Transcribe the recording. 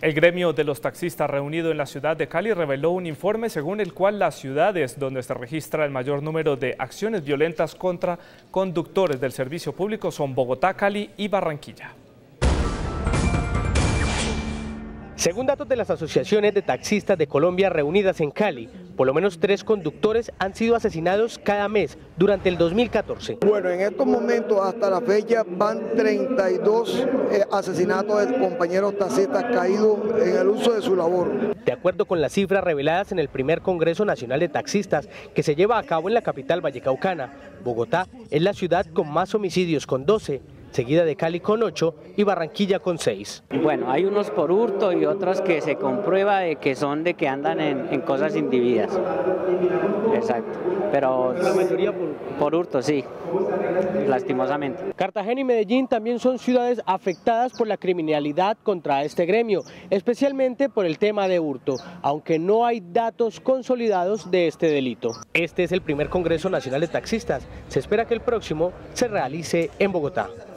El gremio de los taxistas reunido en la ciudad de Cali reveló un informe según el cual las ciudades donde se registra el mayor número de acciones violentas contra conductores del servicio público son Bogotá, Cali y Barranquilla. Según datos de las asociaciones de taxistas de Colombia reunidas en Cali, por lo menos tres conductores han sido asesinados cada mes durante el 2014. Bueno, en estos momentos hasta la fecha van 32 eh, asesinatos de compañeros taxistas caídos en el uso de su labor. De acuerdo con las cifras reveladas en el primer Congreso Nacional de Taxistas que se lleva a cabo en la capital vallecaucana, Bogotá es la ciudad con más homicidios con 12 seguida de Cali con 8 y Barranquilla con 6. Bueno, hay unos por hurto y otros que se comprueba de que son de que andan en, cosas individuas. Exacto. Pero la mayoría por... por hurto, sí, lastimosamente. Cartagena y Medellín también son ciudades afectadas por la criminalidad contra este gremio, especialmente por el tema de hurto, aunque no hay datos consolidados de este delito. Este es el primer Congreso Nacional de Taxistas. Se espera que el próximo se realice en Bogotá.